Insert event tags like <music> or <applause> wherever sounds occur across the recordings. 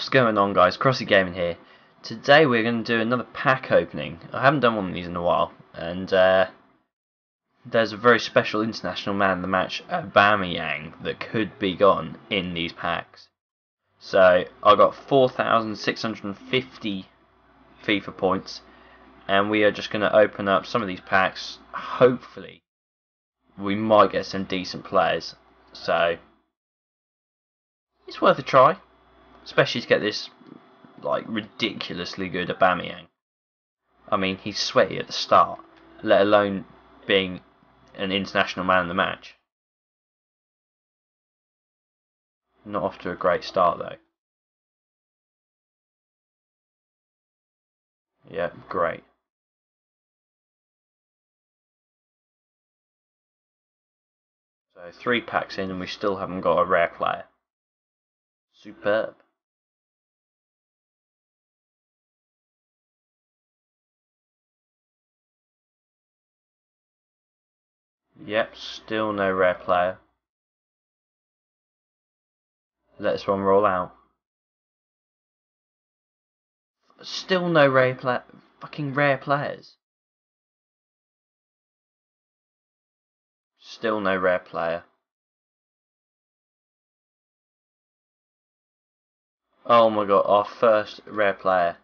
What's going on guys, Crossey Gaming here. Today we're going to do another pack opening. I haven't done one of these in a while and uh, there's a very special international man in the match, Aubameyang, that could be gone in these packs. So I got 4,650 FIFA points and we are just going to open up some of these packs. Hopefully we might get some decent players. So it's worth a try especially to get this like ridiculously good Aubameyang. I mean, he's sweaty at the start, let alone being an international man in the match. Not off to a great start though. Yeah, great. So three packs in and we still haven't got a rare player. Superb. Yep, still no rare player. Let this one roll out. Still no rare play fucking rare players. Still no rare player. Oh my god, our first rare player.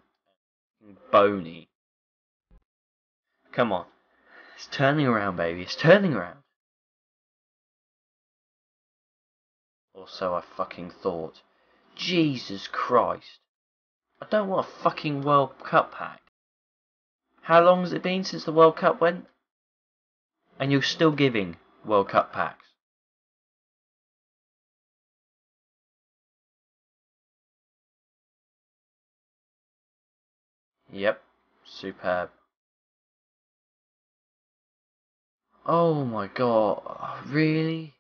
Bony. Come on. It's turning around, baby. It's turning around. Or so I fucking thought. Jesus Christ. I don't want a fucking World Cup pack. How long has it been since the World Cup went? And you're still giving World Cup packs. Yep, superb. Oh my god, really?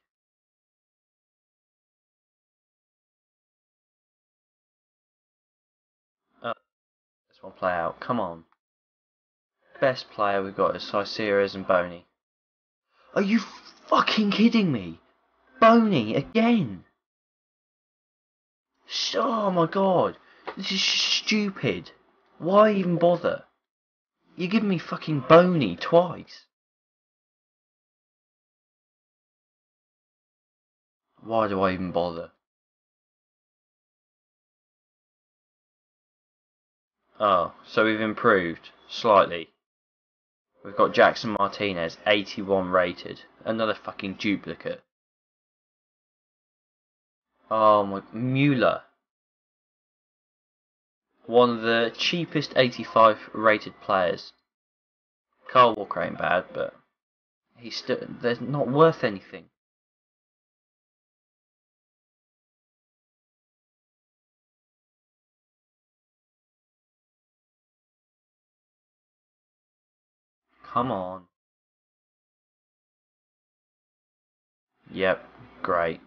Oh, this one play out, come on. Best player we've got is Caceres and Bony. Are you fucking kidding me? Bony again? Oh my god, this is stupid. Why even bother? You're giving me fucking Bony twice. Why do I even bother? Oh, so we've improved slightly. We've got Jackson Martinez, 81 rated. Another fucking duplicate. Oh my, Mueller. One of the cheapest 85 rated players. Carl Walker ain't bad, but he's still, they're not worth anything. Come on. Yep, great.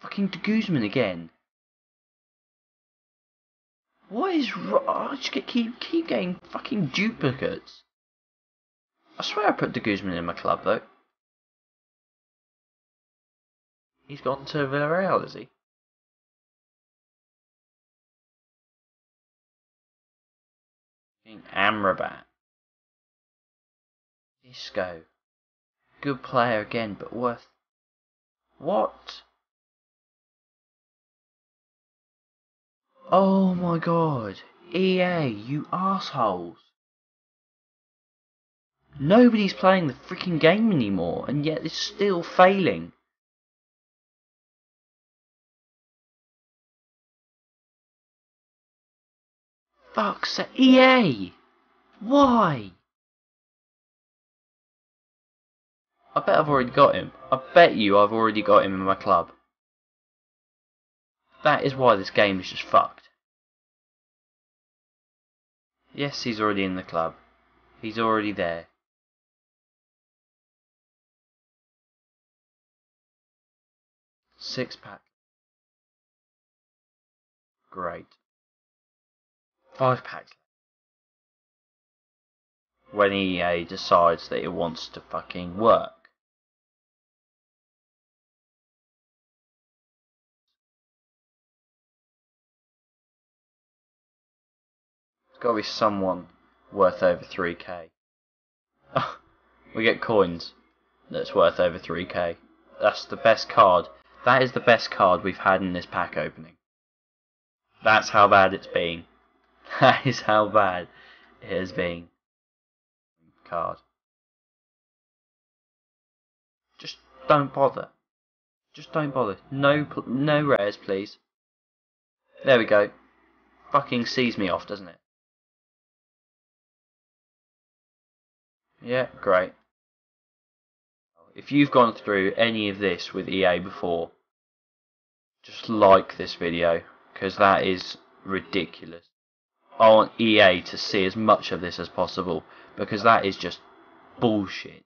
Fucking De Guzman again. What is oh, I just keep keep getting fucking duplicates. I swear I put De Guzman in my club though. He's gone to Villarreal, is he? Amrabat. Disco. Good player again, but worth. What? Oh my god. EA, you assholes. Nobody's playing the freaking game anymore, and yet it's still failing. Fuck's sake. EA! Why? I bet I've already got him. I bet you I've already got him in my club. That is why this game is just fucked. Yes, he's already in the club. He's already there. Six pack. Great. Oh, Five packs. When EA decides that it wants to fucking work. There's gotta be someone worth over 3k. <laughs> we get coins that's worth over 3k. That's the best card. That is the best card we've had in this pack opening. That's how bad it's been. That is how bad it has been. Card. Just don't bother. Just don't bother. No, no rares, please. There we go. Fucking sees me off, doesn't it? Yeah, great. If you've gone through any of this with EA before, just like this video, because that is ridiculous. Want EA to see as much of this as possible, because that is just bullshit.